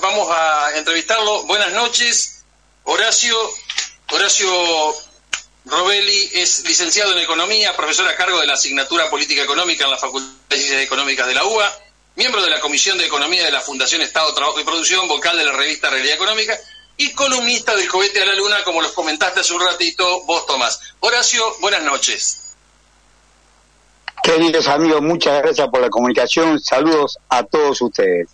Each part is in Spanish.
vamos a entrevistarlo. Buenas noches, Horacio. Horacio Robelli es licenciado en Economía, profesor a cargo de la asignatura Política Económica en la Facultad de Ciencias Económicas de la UBA, miembro de la Comisión de Economía de la Fundación Estado, Trabajo y Producción, vocal de la revista Realidad Económica y columnista del Cohete a la Luna, como los comentaste hace un ratito vos, Tomás. Horacio, buenas noches. Queridos amigos, muchas gracias por la comunicación. Saludos a todos ustedes.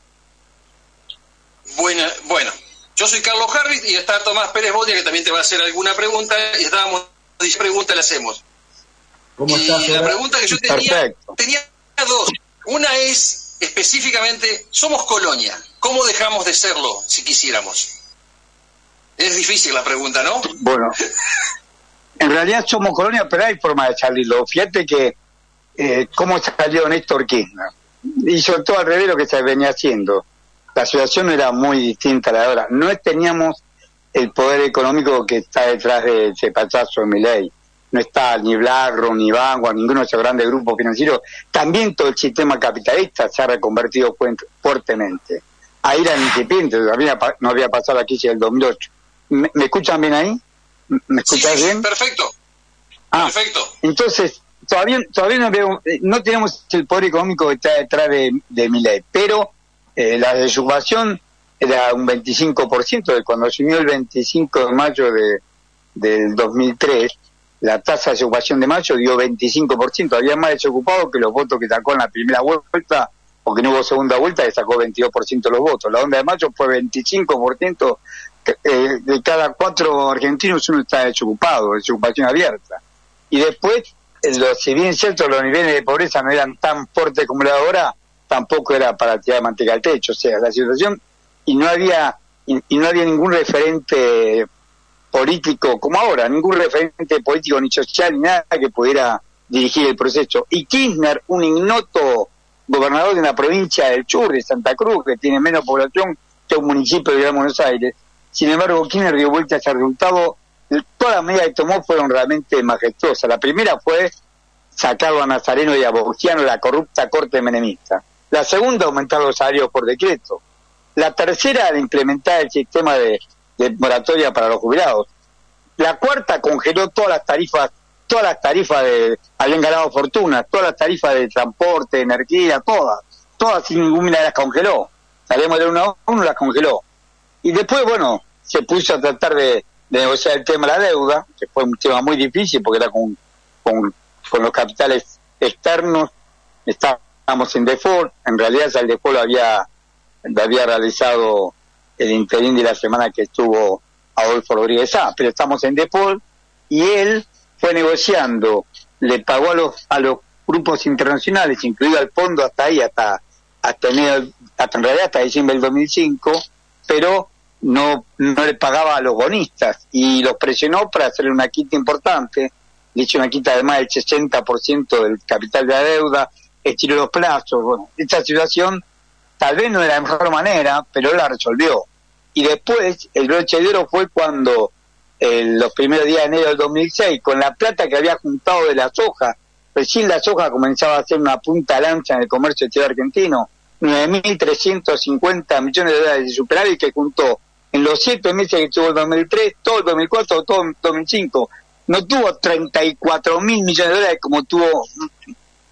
Buena, bueno, yo soy Carlos Harris y está Tomás Pérez Bodia que también te va a hacer alguna pregunta y estábamos pregunta le hacemos. ¿Cómo y la pregunta que yo tenía, tenía dos. Una es específicamente, somos colonia, ¿cómo dejamos de serlo si quisiéramos? Es difícil la pregunta, ¿no? Bueno, en realidad somos colonia, pero hay forma de salirlo. Fíjate que eh, cómo salió Néstor Kirchner. Hizo todo al revés lo que se venía haciendo. La situación era muy distinta a la de ahora. No teníamos el poder económico que está detrás de ese pachazo de mi ley. No está ni Blagro, ni Vanguard, ninguno de esos grandes grupos financieros. También todo el sistema capitalista se ha reconvertido fuertemente. Ahí eran incipientes, no había pasado la crisis del 2008. ¿Me, escuchan bien ahí? ¿Me escuchas bien? Perfecto. Ah, perfecto. Entonces, todavía todavía no, veo, eh, no tenemos el poder económico que está detrás de, de mi ley, pero eh, la desocupación era un 25%, de cuando asumió el 25 de mayo de, del 2003, la tasa de desocupación de mayo dio 25%, había más desocupados que los votos que sacó en la primera vuelta, porque no hubo segunda vuelta, que sacó 22% de los votos. La onda de mayo fue 25%, eh, de cada cuatro argentinos uno está desocupado, desocupación abierta. Y después, eh, los, si bien cierto, los niveles de pobreza no eran tan fuertes como la ahora, tampoco era para tirar manteca al techo. O sea, la situación y no había y, no había ningún referente político como ahora, ningún referente político ni social ni nada que pudiera dirigir el proceso. Y Kirchner, un ignoto gobernador de una provincia del Churri, Santa Cruz, que tiene menos población que un municipio de Buenos Aires, sin embargo Kirchner dio vuelta a ese resultado, todas las medidas que tomó fueron realmente majestuosas. La primera fue sacarlo a Nazareno y a Borgiano la corrupta corte menemista. La segunda, aumentar los salarios por decreto. La tercera era implementar el sistema de, moratoria para los jubilados. La cuarta congeló todas las tarifas, todas las tarifas de, habían ganado fortuna, todas las tarifas de transporte, energía, todas, todas sin ninguna las congeló. Sabemos de uno a uno las congeló. Y después, bueno, se puso a tratar de, negociar el tema de la deuda, que fue un tema muy difícil porque era con, con, los capitales externos, estábamos en default, en realidad el default lo había lo había realizado el interín de la semana que estuvo Adolfo Rodríguez A, pero estamos en default y él fue negociando, le pagó a los a los grupos internacionales, incluido al fondo hasta ahí, hasta hasta, en realidad hasta diciembre del 2005, pero no, no le pagaba a los bonistas y los presionó para hacerle una quita importante, le hizo una quita de más del 60% del capital de la deuda, estiró los plazos, bueno, esta situación tal vez no de la mejor manera, pero la resolvió. Y después, el broche de oro fue cuando, en los primeros días de enero del 2006, con la plata que había juntado de la soja, recién la soja comenzaba a hacer una punta lancha en el comercio exterior argentino, 9.350 millones de dólares de superávit que juntó en los siete meses que tuvo el 2003, todo el 2004, todo el 2005. No tuvo 34 mil millones de dólares como tuvo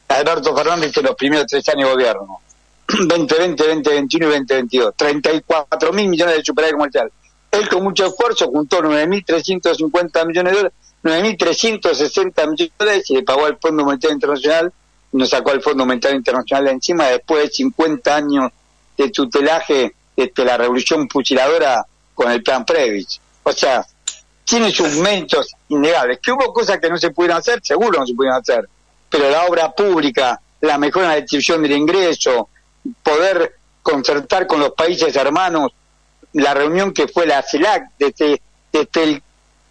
Alberto Fernández en los primeros tres años de gobierno. 2020, 2021 y 2022. 34 mil millones de superávit comercial. Él con mucho esfuerzo juntó 9.350 millones de dólares, 9.360 millones de dólares y le pagó al Fondo Monetario Internacional, nos sacó al Fondo Monetario Internacional de encima después de 50 años de tutelaje de la revolución fusiladora con el plan Previch. O sea, tiene sus méritos innegables. Que hubo cosas que no se pudieron hacer, seguro no se pudieron hacer, pero la obra pública, la mejora en la distribución del ingreso, poder concertar con los países hermanos la reunión que fue la CELAC desde, desde, el,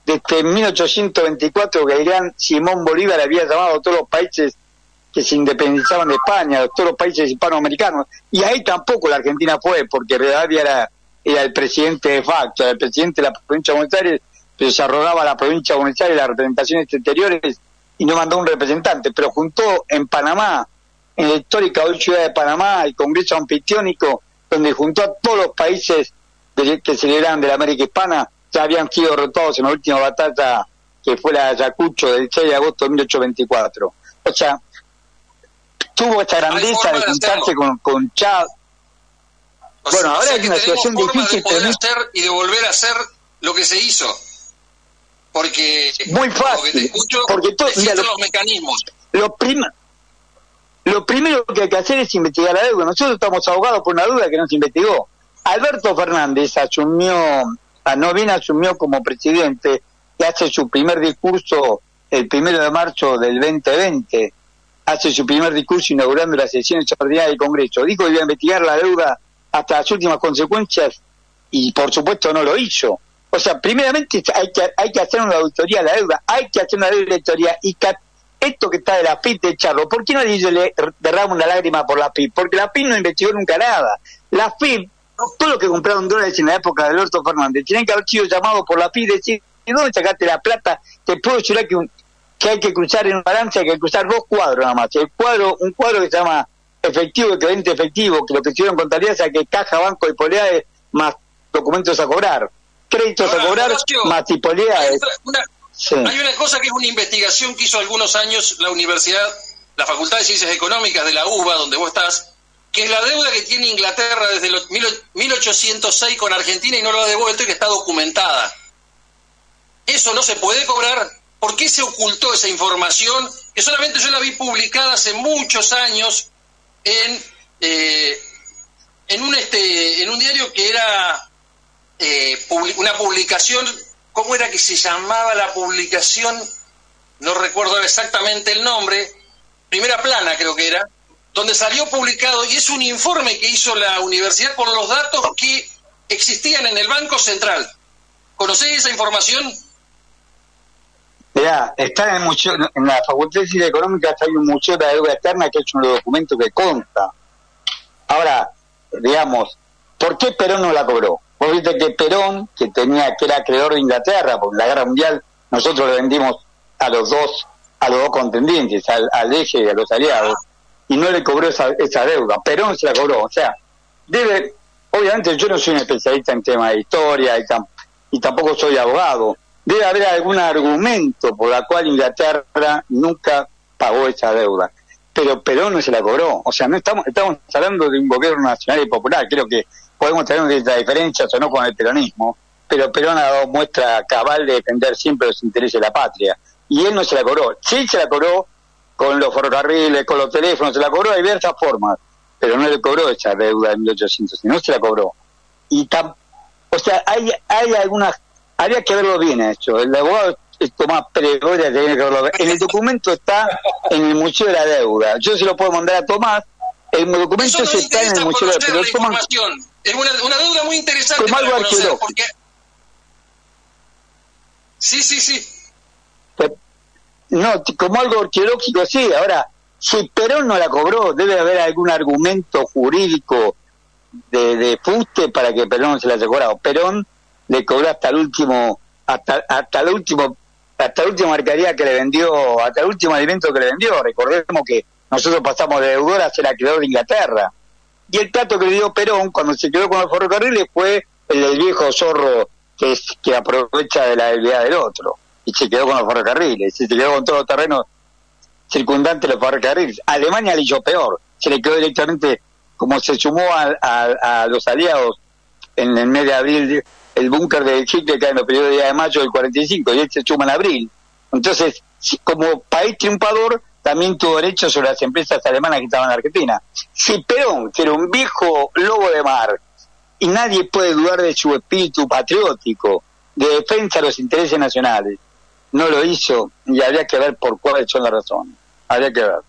desde 1824 que gran Simón Bolívar había llamado a todos los países que se independizaban de España, a todos los países hispanoamericanos, y ahí tampoco la Argentina fue, porque Rivadavia era, era el presidente de facto, era el presidente de la provincia de Buenos Aires, pero se arrogaba la provincia de Buenos Aires las representaciones exteriores y no mandó un representante, pero juntó en Panamá en la histórica ciudad de Panamá, el Congreso Anfitriónico, donde junto a todos los países que se de la América Hispana, ya habían sido derrotados en la última batalla que fue la de Ayacucho del 6 de agosto de 1824. O sea, tuvo esta grandeza de juntarse con, con Chad. bueno, ahora es una situación difícil. De poder hacer y de volver a hacer lo que se hizo. Porque. Muy fácil. porque todos los mecanismos. Lo, lo primero que hay que hacer es investigar la deuda. Nosotros estamos ahogados por una duda que no se investigó. Alberto Fernández asumió, a no bien asumió como presidente y hace su primer discurso el primero de marzo del 2020, hace su primer discurso inaugurando la sesión extraordinaria del Congreso. Dijo que iba a investigar la deuda hasta las últimas consecuencias y por supuesto no lo hizo. O sea, primeramente hay que, hay que hacer una auditoría de la deuda, hay que hacer una auditoría y esto que está de la PIB de Charlo, ¿por qué nadie le derrama una lágrima por la PIB? Porque la PIB no investigó nunca nada. La PIB todos los que compraron dólares en la época de Alberto Fernández tienen que haber sido llamados por la FI y decir, ¿y dónde sacaste la plata? Te puedo decir que, hay que cruzar en un balance, hay que cruzar dos cuadros nada más. El cuadro, un cuadro que se llama efectivo y cliente efectivo, que lo que hicieron contabilidad es que caja, banco y poleades más documentos a cobrar, créditos a cobrar más tipoleades. Hay una cosa que es una investigación que hizo algunos años la universidad, la Facultad de Ciencias Económicas de la UBA, donde vos estás, que es la deuda que tiene Inglaterra desde los 1806 con Argentina y no lo ha devuelto y que está documentada. Eso no se puede cobrar. ¿Por qué se ocultó esa información? Que solamente yo la vi publicada hace muchos años en, eh, en, un, este, en un diario que era eh, una publicación, ¿cómo era que se llamaba la publicación? No recuerdo exactamente el nombre, primera plana creo que era, donde salió publicado, y es un informe que hizo la universidad con los datos que existían en el Banco Central. ¿Conocéis esa información? Mira, está en, en la Facultad de Ciencias Económicas hay un museo de deuda externa que es un documento que consta. Ahora, digamos, ¿por qué Perón no la cobró? Vos viste que Perón, que tenía que era acreedor de Inglaterra, por la guerra mundial, nosotros le vendimos a los dos, a los dos contendientes, al, al eje y a los aliados y no le cobró esa, esa deuda. Perón se la cobró. O sea, debe, obviamente yo no soy un especialista en temas de historia y, y tampoco soy abogado. Debe haber algún argumento por la cual Inglaterra nunca pagó esa deuda. Pero Perón no se la cobró. O sea, no estamos, estamos hablando de un gobierno nacional y popular. Creo que podemos tener diferencia diferencias o no con el peronismo, pero Perón ha dado muestra cabal de defender siempre los intereses de la patria. Y él no se la cobró. Sí se la cobró con los ferrocarriles, con los teléfonos, se la cobró de diversas formas, pero no le cobró esa deuda de 1800, no se la cobró. Y tam, o sea, hay, hay algunas, habría que verlo bien hecho. El abogado Tomás Pérez tiene que verlo bien. En el documento está en el Museo de la Deuda. Yo se lo puedo mandar a Tomás. El documento está en el Museo de la Deuda. Es una, una deuda muy interesante. Como algo arqueológico. Sí, sí, sí. No, como algo arqueológico sí. Ahora, si Perón no la cobró, debe haber algún argumento jurídico de, de fuste para que Perón se la haya cobrado. Perón le cobró hasta el último, hasta, hasta el último, hasta la última mercadería que le vendió, hasta el último alimento que le vendió. Recordemos que nosotros pasamos de deudor a ser acreedor de Inglaterra. Y el trato que le dio Perón cuando se quedó con los ferrocarriles fue el del viejo zorro que, es, que aprovecha de la debilidad del otro y se quedó con los ferrocarriles, se quedó con todos los terrenos circundantes de los ferrocarriles. Alemania le hizo peor, se le quedó directamente, como se sumó a, los aliados en el mes de abril, el búnker de Hitler que en el periodo de, de mayo del 45, y él se suma en abril. Entonces, como país triunfador, también tuvo derecho sobre las empresas alemanas que estaban en Argentina. Si Perón, que era un viejo lobo de mar, y nadie puede dudar de su espíritu patriótico, de defensa de los intereses nacionales, no lo hizo y habría que ver por cuáles son las razones. Habría que ver.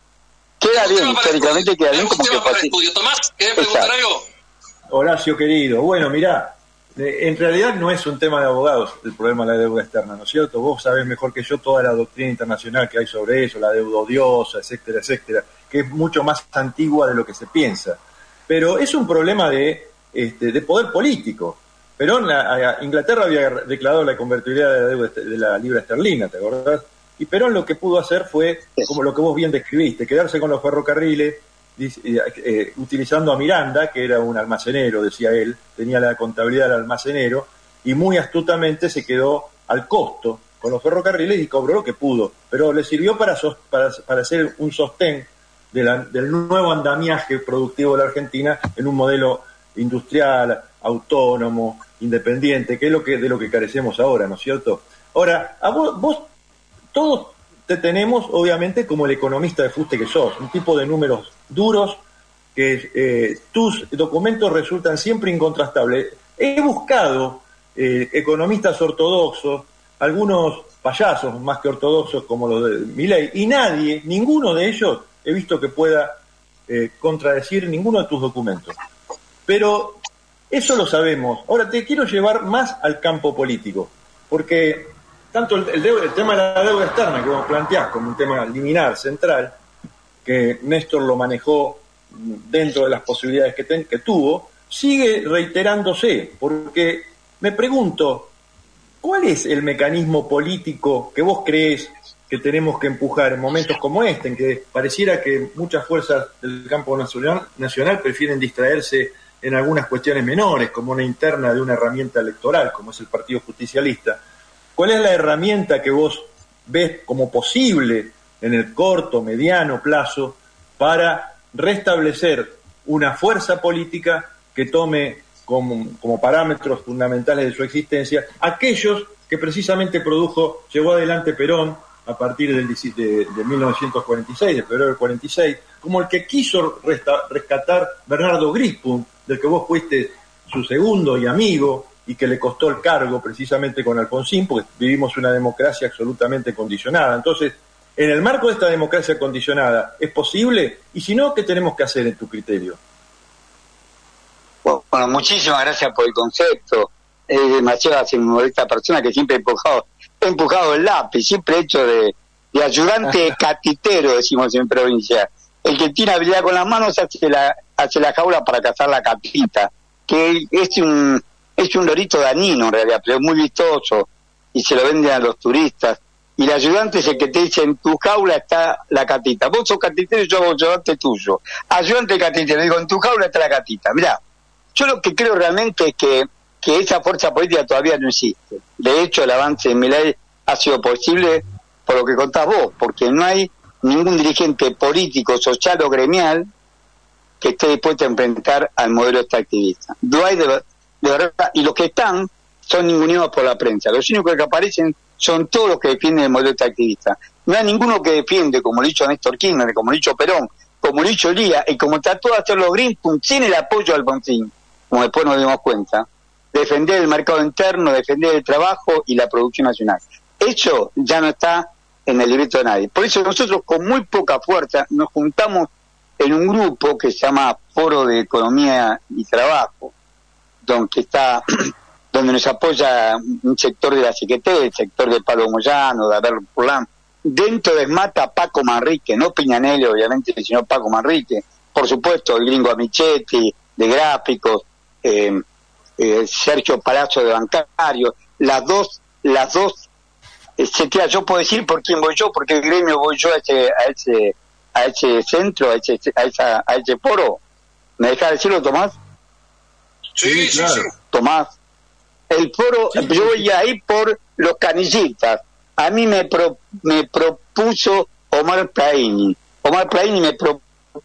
Queda bien, históricamente queda bien como que fue Tomás, ¿querés preguntar algo? Horacio querido, bueno, mirá, en realidad no es un tema de abogados el problema de la deuda externa, ¿no es cierto? Vos sabés mejor que yo toda la doctrina internacional que hay sobre eso, la deuda odiosa, etcétera, etcétera, que es mucho más antigua de lo que se piensa. Pero es un problema de, este, de poder político. Perón, la, Inglaterra había declarado la convertibilidad de la, deuda, de la libra esterlina, ¿te acordás? Y Perón lo que pudo hacer fue, como lo que vos bien describiste, quedarse con los ferrocarriles eh, utilizando a Miranda, que era un almacenero, decía él, tenía la contabilidad del almacenero, y muy astutamente se quedó al costo con los ferrocarriles y cobró lo que pudo, pero le sirvió para, para, para hacer un sostén del nuevo andamiaje productivo de la Argentina en un modelo industrial, autónomo, independiente, que es lo que, de lo que carecemos ahora, ¿no es cierto? Ahora, a vos, vos todos te tenemos, obviamente, como el economista de fuste que sos, un tipo de números duros, que eh, tus documentos resultan siempre incontrastables. He buscado eh, economistas ortodoxos, algunos payasos más que ortodoxos como los de Miley, y nadie, ninguno de ellos, he visto que pueda eh, contradecir ninguno de tus documentos. Pero eso lo sabemos. Ahora te quiero llevar más al campo político, porque tanto el, tema de la deuda externa que vos planteás como un tema liminar, central, que Néstor lo manejó dentro de las posibilidades que, que tuvo, sigue reiterándose, porque me pregunto, ¿cuál es el mecanismo político que vos crees que tenemos que empujar en momentos como este, en que pareciera que muchas fuerzas del campo nacional, nacional prefieren distraerse en algunas cuestiones menores, como una interna de una herramienta electoral, como es el Partido Justicialista? ¿Cuál es la herramienta que vos ves como posible en el corto, mediano plazo para restablecer una fuerza política que tome como, parámetros fundamentales de su existencia aquellos que precisamente produjo, llevó adelante Perón a partir del, de, de 1946, de febrero del 46, como el que quiso rescatar Bernardo Grispun, del que vos fuiste su segundo y amigo, y que le costó el cargo precisamente con Alfonsín, porque vivimos una democracia absolutamente condicionada. Entonces, en el marco de esta democracia condicionada, ¿es posible? Y si no, ¿qué tenemos que hacer en tu criterio? Bueno, muchísimas gracias por el concepto. Es demasiado esta persona que siempre ha empujado, empujado el lápiz, siempre hecho de, ayudante catitero, decimos en provincia. El que tiene habilidad con las manos hace la, hace la jaula para cazar la catita, que es un es un lorito danino en realidad, pero es muy vistoso y se lo venden a los turistas. Y el ayudante es el que te dice, en tu jaula está la catita. Vos sos catitero y yo hago ayudante tuyo. Ayudante catitero, digo, en tu jaula está la catita. Mirá, yo lo que creo realmente es que, que esa fuerza política todavía no existe. De hecho, el avance en mi ley ha sido posible por lo que contás vos, porque no hay ningún dirigente político, social o gremial que esté dispuesto a enfrentar al modelo extractivista. No hay de, y los que están son ninguneados por la prensa. Los únicos que aparecen son todos los que defienden el modelo activista. No hay ninguno que defiende, como lo dicho Néstor Kirchner, como lo dicho Perón, como lo dicho Lía, y como trató de hacerlo Greenpeace sin el apoyo de Alfonsín, como después nos dimos cuenta, defender el mercado interno, defender el trabajo y la producción nacional. Eso ya no está en el libreto de nadie. Por eso nosotros con muy poca fuerza nos juntamos en un grupo que se llama Foro de Economía y Trabajo, donde está donde nos apoya un sector de la CQT, el sector de Palo Moyano, de Aber Pulán. Dentro de Mata, Paco Manrique, no Piñanelli, obviamente, sino Paco Manrique. Por supuesto, el gringo Amichetti, de gráficos, eh, eh, Sergio Palazzo de bancario. Las dos, las dos, eh, yo puedo decir por quién voy yo, porque el gremio voy yo a ese, a ese, a ese centro, a ese, a ese foro. ¿Me deja decirlo, Tomás? Sí, sí, sí. Tomás, el foro, yo voy ahí por los canillitas. A mí me, me propuso Omar Plaini. Omar Plaini me pro,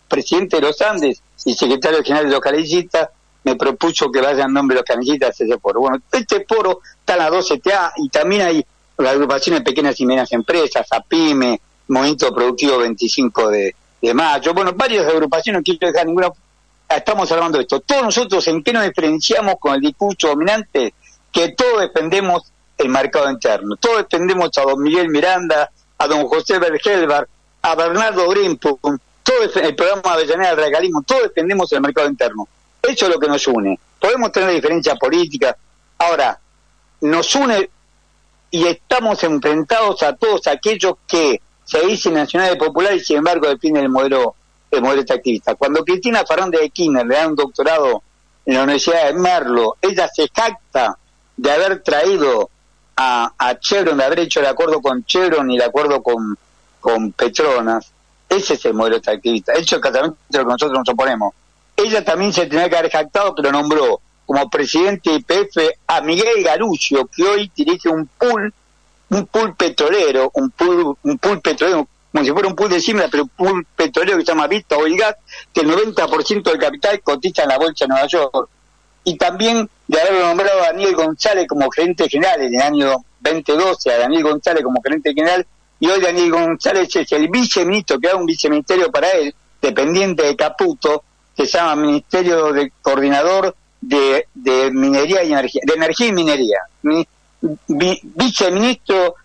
presidente de los Andes y secretario general de los canillitas, me propuso que vaya en nombre de los canillitas a ese foro. Bueno, este foro está en la 12TA y también hay las agrupaciones de pequeñas y medianas empresas, APIME, Movimiento Productivo 25 de, de mayo, bueno, varias agrupaciones, no quiero dejar ninguna estamos hablando de esto. Todos nosotros, ¿en qué nos diferenciamos con el discurso dominante? Que todos defendemos el mercado interno. Todos defendemos a don Miguel Miranda, a don José Bergelbar, a Bernardo Grimpum, todo el programa Avellaneda del Regalismo, todos defendemos el mercado interno. Eso es lo que nos une. Podemos tener diferencias políticas. Ahora, nos une y estamos enfrentados a todos aquellos que se dicen nacionales populares y sin embargo defienden el modelo el modelo activista. Cuando Cristina Fernández de Kirchner le da un doctorado en la Universidad de Merlo, ella se jacta de haber traído a, a Chevron, de haber hecho el acuerdo con Chevron y el acuerdo con, con Petronas, Ese es el modelo extractivista. Eso es exactamente lo que nosotros nos oponemos. Ella también se tenía que haber jactado que lo nombró como presidente de IPF a Miguel Galucio, que hoy dirige un pool, un pool petrolero, un pool, un pool petrolero, como si fuera un pool de Simla, pero un pool petrolero que se llama Vista Oil Gas, que el 90% del capital cotiza en la bolsa de Nueva York. Y también de haber nombrado a Daniel González como gerente general en el año 2012, a Daniel González como gerente general, y hoy Daniel González es el viceministro, que era un viceministerio para él, dependiente de Caputo, que se llama Ministerio de Coordinador de, de Minería y Energía, de Energía y Minería. viceministro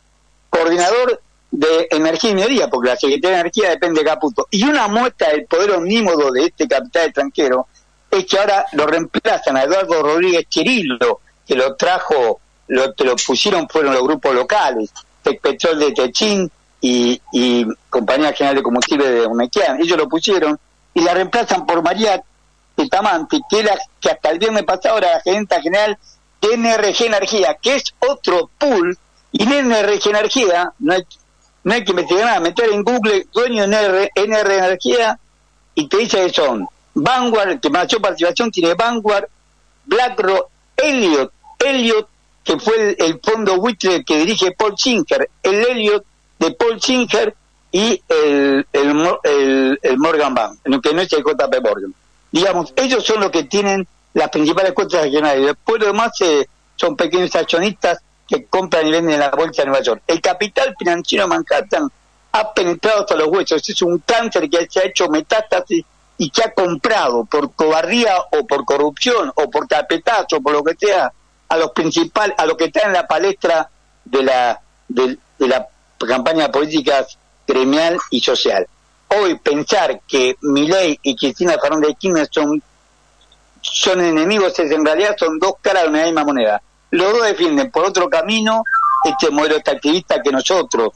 coordinador de energía y minería, porque la Secretaría de Energía depende de Caputo. Y una muestra del poder omnímodo de este capital extranjero es que ahora lo reemplazan a Eduardo Rodríguez Chirilo, que lo trajo, lo, lo pusieron, fueron los grupos locales, Petrol de Techín y, y Compañía General de Combustible de Umequian. Ellos lo pusieron y la reemplazan por María Tetamante, que, era, que hasta el viernes pasado era la gerente general de NRG Energía, que es otro pool, y en NRG Energía, no hay, no hay que investigar nada, meter en Google dueño de NR, Energía y te dice que son Vanguard, que mayor participación tiene Vanguard, BlackRock, Elliot, Elliot, que fue el, fondo buitre que dirige Paul Singer, el Elliot de Paul Singer y el, el, el, Morgan Bank, que no es el JP Morgan. Digamos, ellos son los que tienen las principales cuentas regionales. Después lo demás eh, son pequeños accionistas que compran y venden en la bolsa de Nueva York. El capital financiero de Manhattan ha penetrado hasta los huesos. Es un cáncer que se ha hecho metástasis y que ha comprado por cobardía o por corrupción o por tapetazo o por lo que sea a los principales, a lo que está en la palestra de la de, la campaña política gremial y social. Hoy pensar que Milei y Cristina Fernández de Kirchner son son enemigos es en realidad son dos caras de una misma moneda los dos defienden por otro camino este modelo extractivista que nosotros,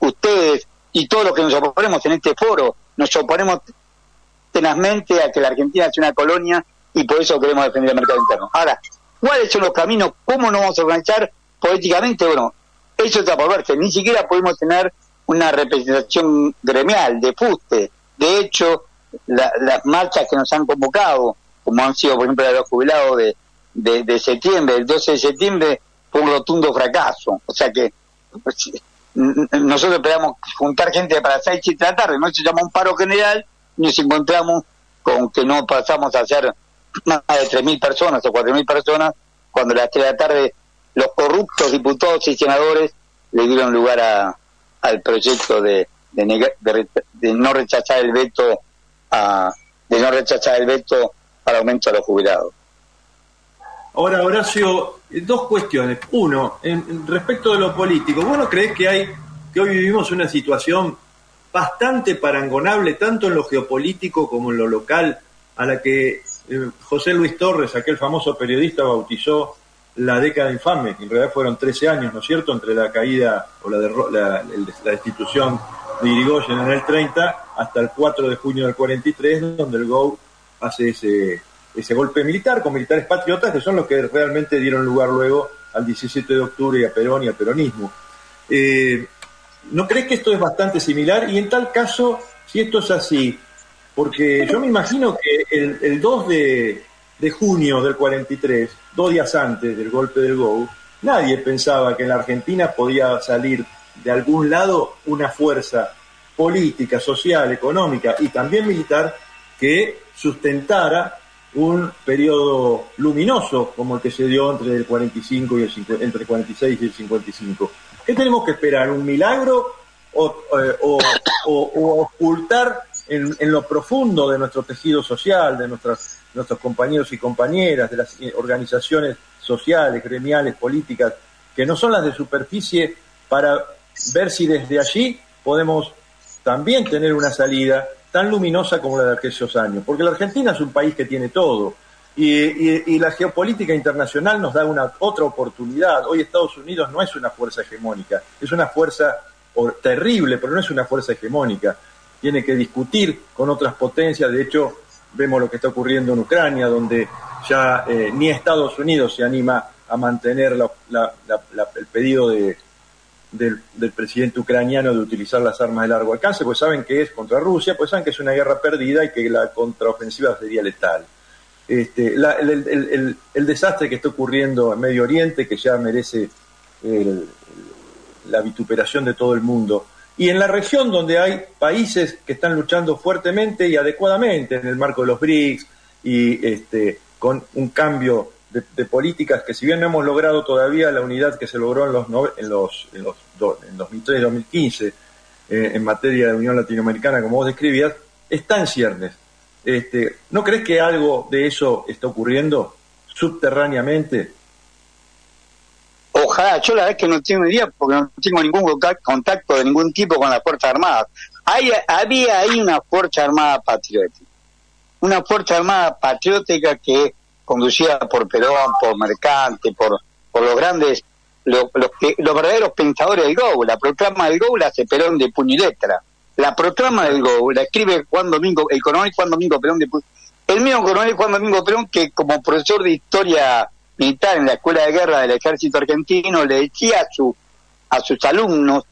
ustedes y todos los que nos oponemos en este foro, nos oponemos tenazmente a que la Argentina sea una colonia y por eso queremos defender el mercado interno. Ahora, ¿cuáles son los caminos? ¿Cómo nos vamos a organizar políticamente? Bueno, eso está por verse. Ni siquiera podemos tener una representación gremial de fuste. De hecho, las marchas que nos han convocado, como han sido, por ejemplo, de los jubilados de, de, septiembre, el 12 de septiembre, fue un rotundo fracaso. O sea que pues, nosotros esperamos juntar gente para seis y de la tarde, no se llama un paro general, y nos encontramos con que no pasamos a ser más de 3.000 personas o 4.000 personas, cuando a las 3 de la tarde los corruptos diputados y senadores le dieron lugar a, al proyecto de, de, de, no rechazar el veto a, de no rechazar el veto para aumento a los jubilados. Ahora, Horacio, dos cuestiones. Uno, en, respecto de lo político, ¿vos no crees que hay que hoy vivimos una situación bastante parangonable, tanto en lo geopolítico como en lo local, a la que eh, José Luis Torres, aquel famoso periodista, bautizó la década infame, que en realidad fueron 13 años, ¿no es cierto?, entre la caída o la, la, la destitución de Irigoyen en el 30 hasta el 4 de junio del 43, donde el GO hace ese ese golpe militar con militares patriotas que son los que realmente dieron lugar luego al 17 de octubre y a Perón y al peronismo. Eh, ¿No crees que esto es bastante similar? Y en tal caso, si esto es así, porque yo me imagino que el, 2 de, de, junio del 43, dos días antes del golpe del GO, nadie pensaba que en la Argentina podía salir de algún lado una fuerza política, social, económica y también militar que sustentara un periodo luminoso como el que se dio entre el 45 y el entre el 46 y el 55. ¿Qué tenemos que esperar? ¿Un milagro o, eh, ocultar en, lo profundo de nuestro tejido social, de nuestras, nuestros compañeros y compañeras, de las organizaciones sociales, gremiales, políticas, que no son las de superficie, para ver si desde allí podemos también tener una salida tan luminosa como la de aquellos años, porque la Argentina es un país que tiene todo. Y, la geopolítica internacional nos da una otra oportunidad. Hoy Estados Unidos no es una fuerza hegemónica, es una fuerza terrible, pero no es una fuerza hegemónica. Tiene que discutir con otras potencias. De hecho, vemos lo que está ocurriendo en Ucrania, donde ya eh, ni Estados Unidos se anima a mantener el pedido de, del, presidente ucraniano de utilizar las armas de largo alcance, pues saben que es contra Rusia, pues saben que es una guerra perdida y que la contraofensiva sería letal. Este, el, desastre que está ocurriendo en Medio Oriente, que ya merece la vituperación de todo el mundo, y en la región donde hay países que están luchando fuertemente y adecuadamente en el marco de los BRICS y este, con un cambio de, políticas que si bien no hemos logrado todavía la unidad que se logró en los, en los, en los en 2003 y 2015 eh, en materia de Unión Latinoamericana, como vos describías, está en ciernes. Este, ¿No crees que algo de eso está ocurriendo subterráneamente? Ojalá, yo la verdad es que no tengo idea porque no tengo ningún contacto de ningún tipo con las Fuerzas Armadas. Hay, había ahí una Fuerza Armada patriótica, una Fuerza Armada patriótica que conducida por Perón, por Mercante, por, los grandes, los, los, verdaderos pensadores del GO. La proclama del GO la hace Perón de puño y letra. La proclama del GO la escribe Juan Domingo, el coronel Juan Domingo Perón de El mismo coronel Juan Domingo Perón que como profesor de historia militar en la Escuela de Guerra del Ejército Argentino le decía a, su, a sus alumnos,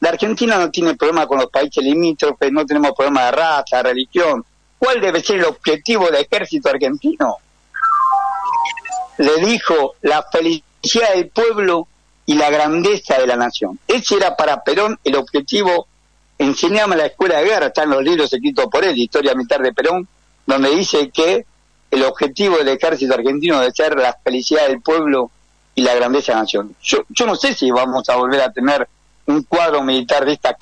la Argentina no tiene problema con los países limítrofes, no tenemos problema de raza, religión. ¿Cuál debe ser el objetivo del ejército argentino? Le dijo la felicidad del pueblo y la grandeza de la nación. Ese era para Perón el objetivo. Enseñamos en la escuela de guerra, están los libros escritos por él, Historia Militar de Perón, donde dice que el objetivo del ejército argentino debe ser la felicidad del pueblo y la grandeza de la nación. Yo, yo no sé si vamos a volver a tener un cuadro militar de esta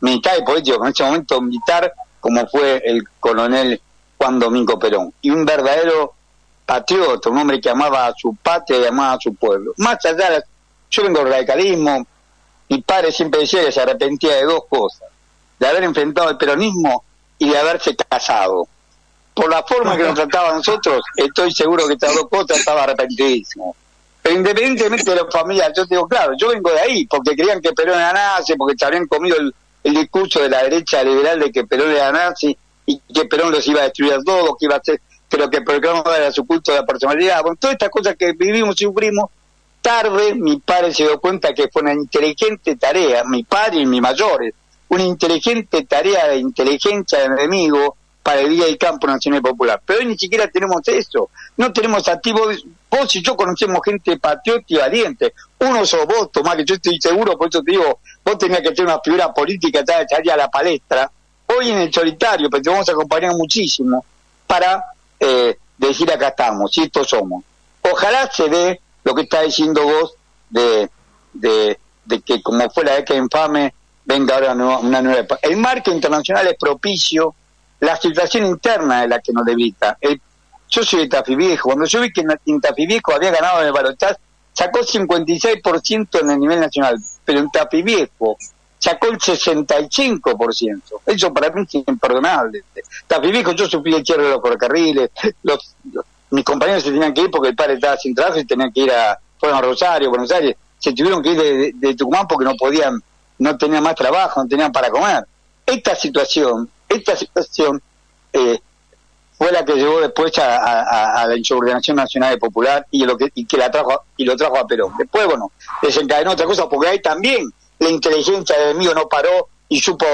militar y político, en ese momento militar, como fue el coronel Juan Domingo Perón, y un verdadero patriota, un hombre que amaba a su patria y amaba a su pueblo. Más allá, yo vengo del radicalismo, mi padre siempre decía que se arrepentía de dos cosas, de haber enfrentado el peronismo y de haberse casado. Por la forma que nos trataba a nosotros, estoy seguro que estas dos cosas estaba arrepentidísimo. Pero independientemente de la familia, yo digo, claro, yo vengo de ahí, porque creían que Perón era nazi, porque se habían comido el, el discurso de la derecha liberal de que Perón era nazi y que Perón los iba a destruir a todos, que iba a ser creo que programa era su culto de la personalidad, bueno, todas estas cosas que vivimos y sufrimos, tarde mi padre se dio cuenta que fue una inteligente tarea, mi padre y mi mayores, una inteligente tarea de inteligencia de enemigo para el día del campo nacional popular. Pero hoy ni siquiera tenemos eso, no tenemos activos, vos y yo conocemos gente patriota y valiente, uno sos vos, Tomás, que yo estoy seguro, por eso te digo, vos tenías que tener una figura política, ya salir a la palestra, hoy en el solitario, pero te vamos a acompañar muchísimo, para eh, decir acá estamos, y esto somos. Ojalá se dé lo que está diciendo vos de, de, que como fue la década infame, venga ahora una nueva, El marco internacional es propicio, la situación interna es la que nos debilita. yo soy de Tafí Viejo, cuando yo vi que en Tafí Viejo había ganado en el balotaje, sacó 56% en el nivel nacional, pero en Tafí Viejo sacó el 65%. Eso para mí es imperdonable. Yo sufrí el cierre de los ferrocarriles, los, mis compañeros se tenían que ir porque el padre estaba sin trabajo y tenían que ir a, fueron a Rosario, Buenos Aires, se tuvieron que ir de, Tucumán porque no podían, no tenían más trabajo, no tenían para comer. Esta situación, esta situación eh, fue la que llevó después a, la insubordinación nacional y popular y lo que y que la trajo y lo trajo a Perón. Después, bueno, desencadenó otra cosa porque ahí también la inteligencia del enemigo no paró y supo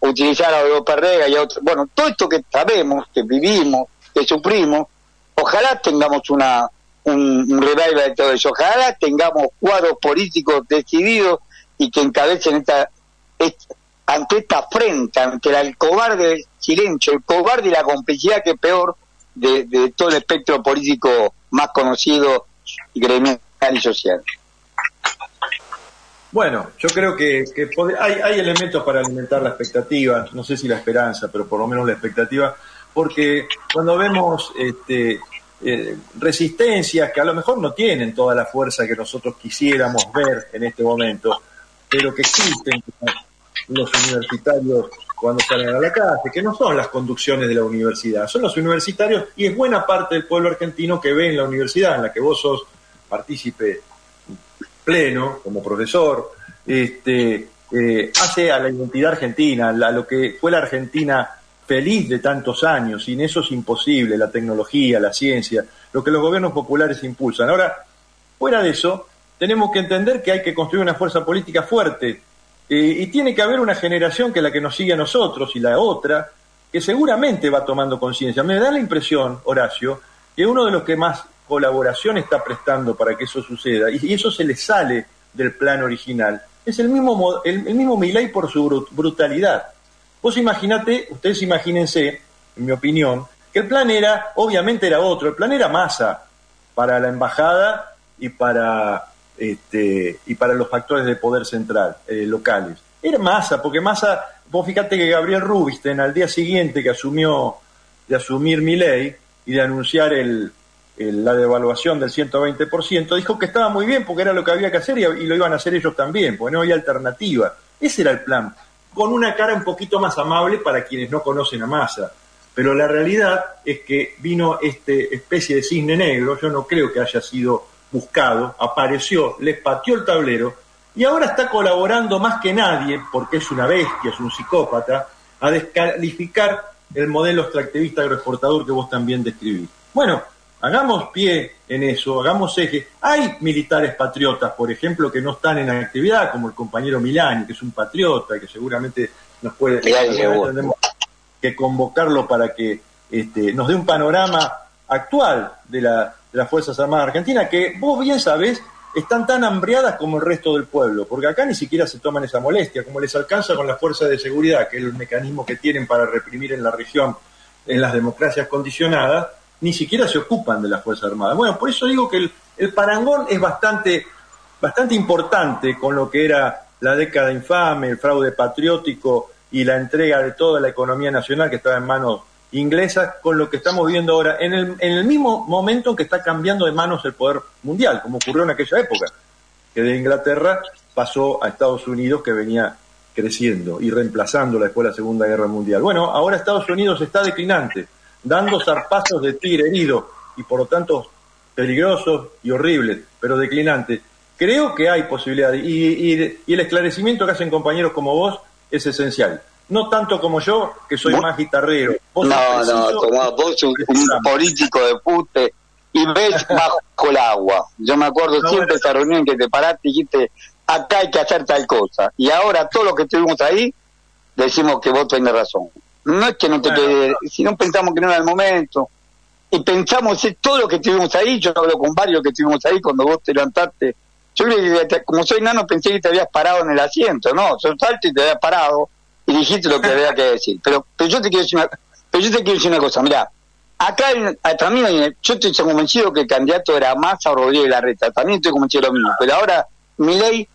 utilizar a Europa Rega y a otros. Bueno, todo esto que sabemos, que vivimos, que sufrimos, ojalá tengamos una un, un de todo eso, ojalá tengamos cuadros políticos decididos y que encabecen esta, ante esta afrenta, ante el cobarde silencio, el cobarde y la complicidad que es peor de, todo el espectro político más conocido, gremial y social. Bueno, yo creo que, hay, elementos para alimentar la expectativa, no sé si la esperanza, pero por lo menos la expectativa, porque cuando vemos este, eh, resistencias que a lo mejor no tienen toda la fuerza que nosotros quisiéramos ver en este momento, pero que existen los universitarios cuando salen a la calle, que no son las conducciones de la universidad, son los universitarios y es buena parte del pueblo argentino que ve en la universidad, en la que vos sos partícipe pleno como profesor, este, eh, hace a la identidad argentina, a lo que fue la Argentina feliz de tantos años. Sin eso es imposible, la tecnología, la ciencia, lo que los gobiernos populares impulsan. Ahora, fuera de eso, tenemos que entender que hay que construir una fuerza política fuerte eh, y tiene que haber una generación que es la que nos sigue a nosotros y la otra, que seguramente va tomando conciencia. Me da la impresión, Horacio, que uno de los que más colaboración está prestando para que eso suceda, y, eso se le sale del plan original, es el mismo, el, mismo Milay por su brutalidad. Vos imaginate, ustedes imagínense, en mi opinión, que el plan era, obviamente era otro, el plan era masa para la embajada y para este, y para los factores de poder central eh, locales. Era masa, porque masa, vos fíjate que Gabriel Rubisten al día siguiente que asumió de asumir mi ley y de anunciar el, la devaluación del 120%, dijo que estaba muy bien porque era lo que había que hacer y, lo iban a hacer ellos también, porque no había alternativa. Ese era el plan, con una cara un poquito más amable para quienes no conocen a Massa. Pero la realidad es que vino este especie de cisne negro, yo no creo que haya sido buscado, apareció, les pateó el tablero y ahora está colaborando más que nadie, porque es una bestia, es un psicópata, a descalificar el modelo extractivista agroexportador que vos también describís. Bueno, hagamos pie en eso, hagamos eje. Hay militares patriotas, por ejemplo, que no están en actividad, como el compañero Milani, que es un patriota, que seguramente nos puede... Tenemos que convocarlo para que este, nos dé un panorama actual de la, de las Fuerzas Armadas Argentinas, que vos bien sabés, están tan hambriadas como el resto del pueblo, porque acá ni siquiera se toman esa molestia, como les alcanza con las fuerzas de seguridad, que es el mecanismo que tienen para reprimir en la región en las democracias condicionadas, ni siquiera se ocupan de las Fuerzas Armadas. Bueno, por eso digo que el, parangón es bastante, bastante importante con lo que era la década infame, el fraude patriótico y la entrega de toda la economía nacional que estaba en manos inglesa con lo que estamos viendo ahora, en el, en el mismo momento en que está cambiando de manos el poder mundial, como ocurrió en aquella época, que de Inglaterra pasó a Estados Unidos, que venía creciendo y reemplazándola después de la Segunda Guerra Mundial. Bueno, ahora Estados Unidos está declinante, dando zarpazos de tigre herido y por lo tanto peligrosos y horribles, pero declinante. Creo que hay posibilidad y, y, y el esclarecimiento que hacen compañeros como vos es esencial no tanto como yo, que soy más guitarrero. no, no, como vos sos un político de pute y ves bajo el agua. Yo me acuerdo siempre de esa reunión que te paraste y dijiste, acá hay que hacer tal cosa. Y ahora todo lo que estuvimos ahí, decimos que vos tenés razón. No es que no te quede, si no pensamos que no era el momento, y pensamos en todo lo que estuvimos ahí, yo hablo con varios que estuvimos ahí cuando vos te levantaste, yo creo que como soy nano pensé que te habías parado en el asiento, no, sos alto y te habías parado, y dijiste lo que había que decir. Pero, pero yo te quiero decir una, pero yo te quiero decir una cosa, mira, acá también yo estoy convencido que el candidato era Massa o Rodríguez Larreta, también estoy convencido de lo mismo, pero ahora ley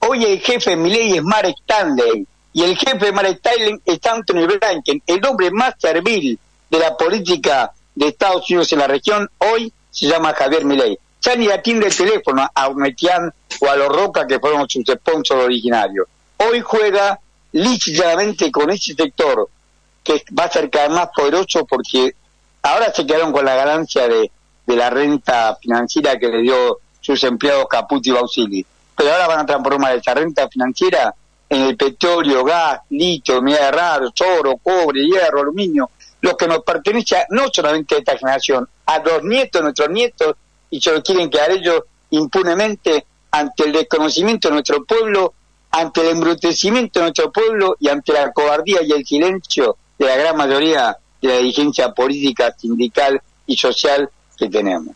hoy el jefe de ley es Marek Stanley, y el jefe de Marek Stanley es Anthony Blinken, el hombre más servil de la política de Estados Unidos en la región, hoy se llama Javier Milei. Ya ni atiende el teléfono a Unetian o a los Roca, que fueron sus sponsors originarios. Hoy juega lícitamente con ese sector que va a ser cada vez más poderoso porque ahora se quedaron con la ganancia de, de la renta financiera que le dio sus empleados Caputi y Bausili. Pero ahora van a transformar esa renta financiera en el petróleo, gas, litio, de raros, oro, cobre, hierro, aluminio, lo que nos pertenece no solamente a esta generación, a los nietos, nuestros nietos, y se lo quieren quedar ellos impunemente ante el desconocimiento de nuestro pueblo ante el embrutecimiento de nuestro pueblo y ante la cobardía y el silencio de la gran mayoría de la dirigencia política, sindical y social que tenemos.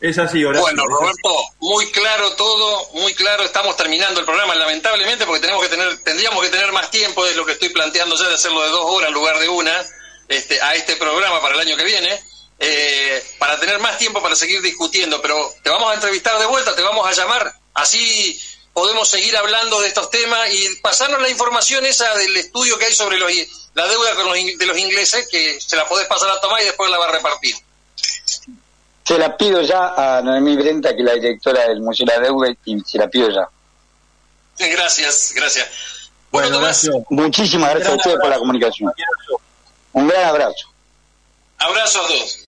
Es así, Horacio. Bueno, Roberto, muy claro todo, muy claro. Estamos terminando el programa, lamentablemente, porque tenemos que tener, tendríamos que tener más tiempo, es lo que estoy planteando ya de hacerlo de dos horas en lugar de una, este, a este programa para el año que viene, eh, para tener más tiempo para seguir discutiendo. Pero te vamos a entrevistar de vuelta, te vamos a llamar, así podemos seguir hablando de estos temas y pasarnos la información esa del estudio que hay sobre los, la deuda con los, de los ingleses, que se la podés pasar a Tomás y después la va a repartir. Se la pido ya a Noemí Brenta, que es la directora del Museo de la Deuda, y se la pido ya. Gracias, gracias. Bueno, Tomás. Muchísimas gracias a ustedes por la comunicación. Un gran abrazo. Abrazo a todos.